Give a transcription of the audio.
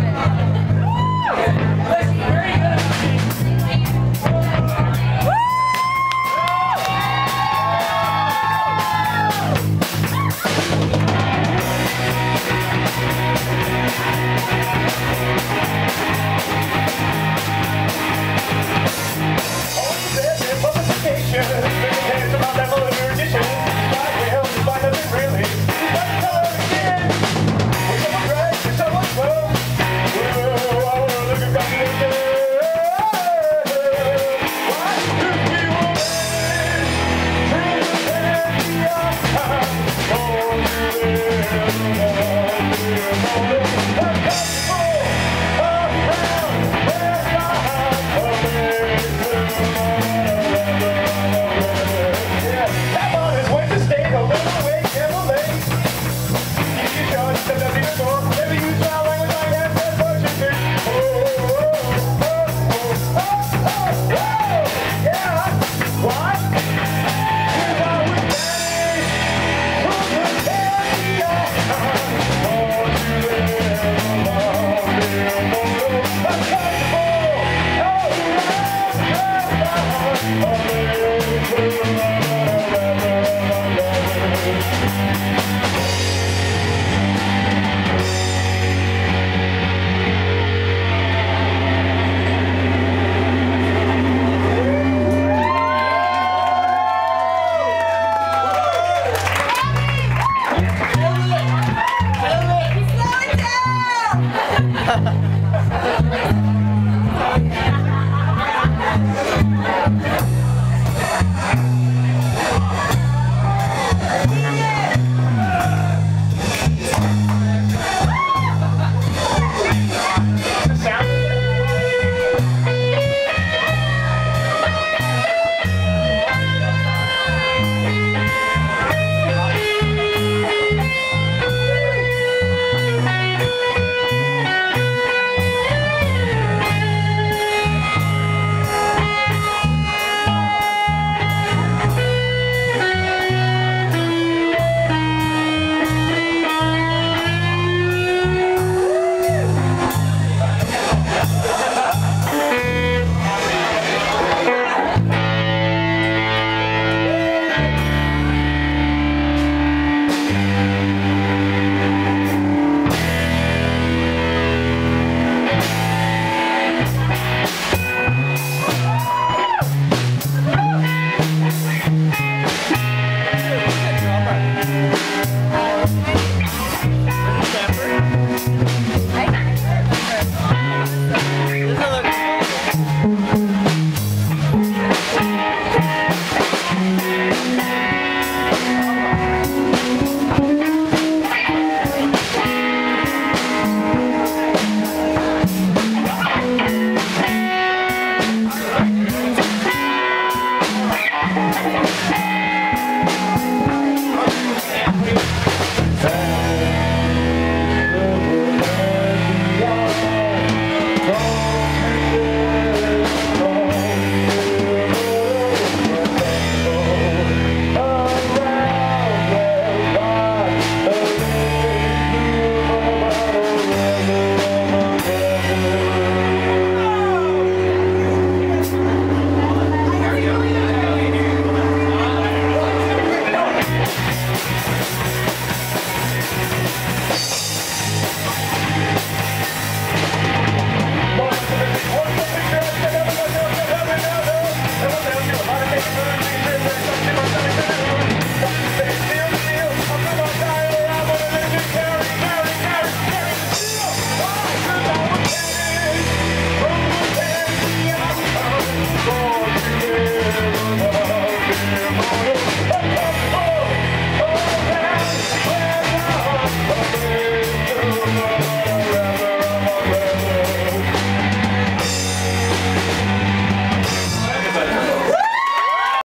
leave. Música